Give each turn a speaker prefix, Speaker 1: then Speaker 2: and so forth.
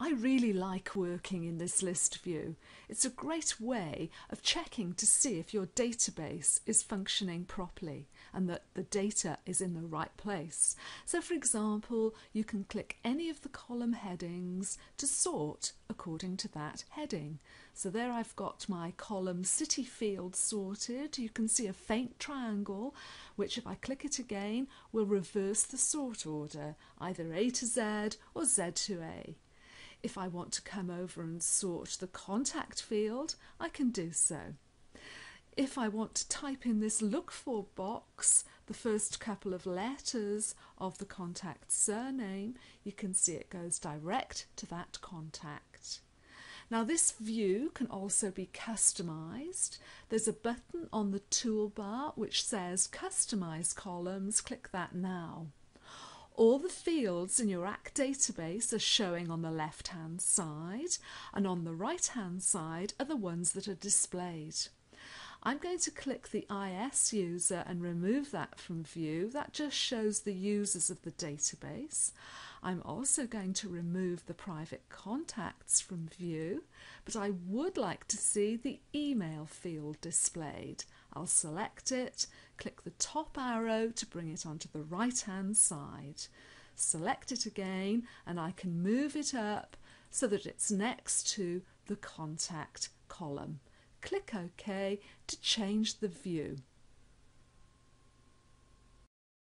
Speaker 1: I really like working in this list view. It's a great way of checking to see if your database is functioning properly and that the data is in the right place. So for example, you can click any of the column headings to sort according to that heading. So there I've got my column city field sorted. You can see a faint triangle, which if I click it again, will reverse the sort order, either A to Z or Z to A. If I want to come over and sort the contact field, I can do so. If I want to type in this look for box, the first couple of letters of the contact surname, you can see it goes direct to that contact. Now this view can also be customised. There's a button on the toolbar which says customise columns, click that now. All the fields in your ACT database are showing on the left hand side and on the right hand side are the ones that are displayed. I'm going to click the IS user and remove that from view. That just shows the users of the database. I'm also going to remove the private contacts from view, but I would like to see the email field displayed. I'll select it, click the top arrow to bring it onto the right hand side. Select it again and I can move it up so that it's next to the contact column. Click OK to change the view.